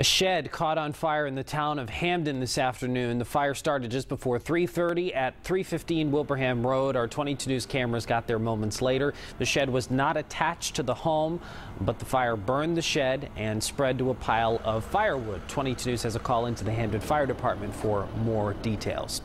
A shed caught on fire in the town of Hampden this afternoon. The fire started just before 3:30 at 315 Wilbraham Road. Our 22 News cameras got there moments later. The shed was not attached to the home, but the fire burned the shed and spread to a pile of firewood. 22 News has a call into the Hampden Fire Department for more details.